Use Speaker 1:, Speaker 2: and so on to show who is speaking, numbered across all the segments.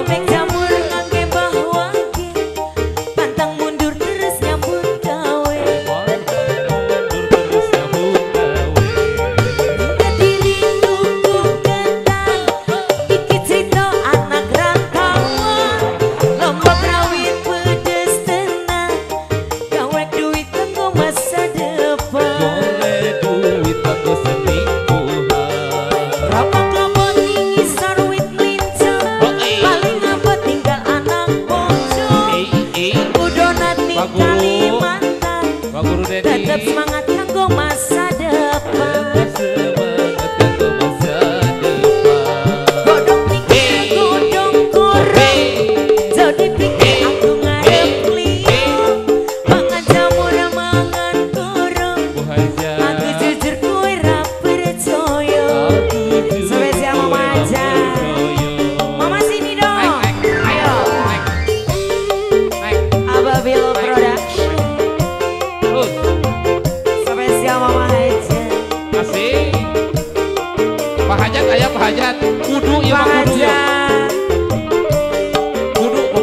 Speaker 1: don't make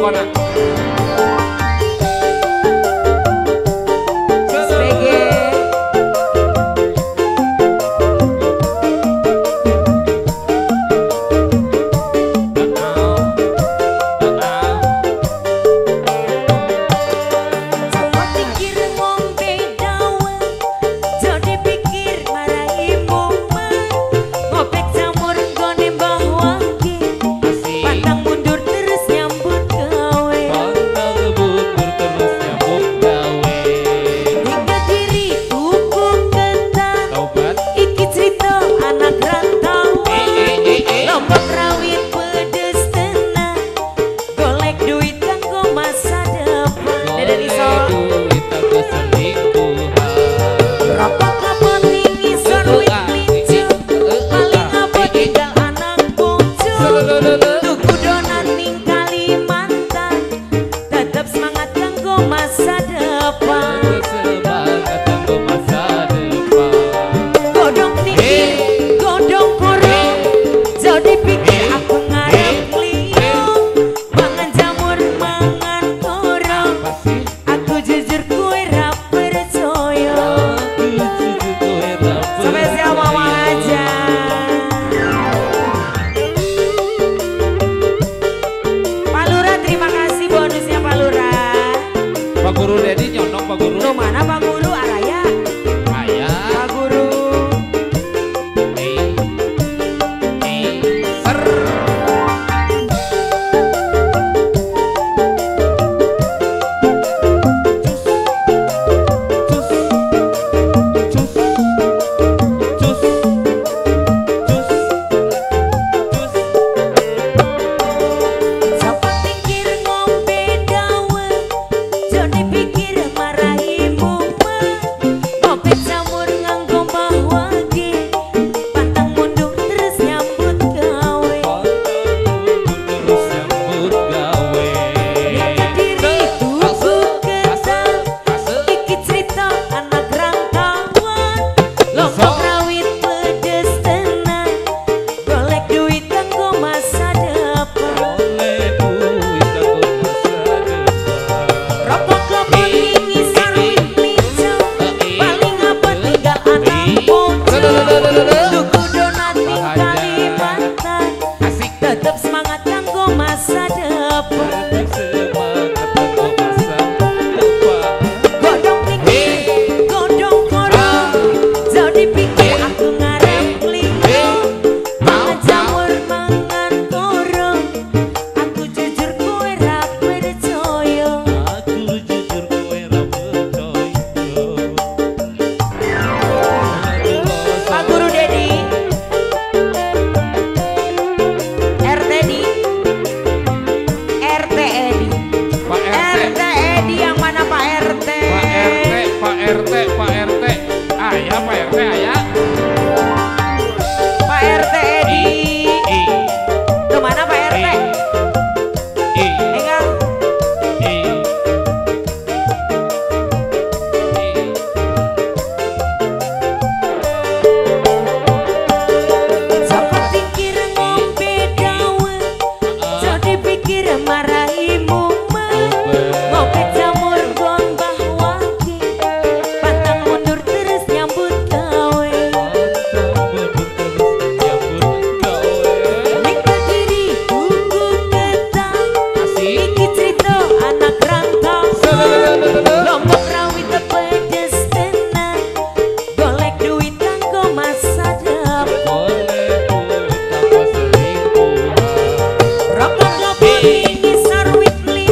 Speaker 2: Kudu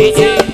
Speaker 1: Yeah.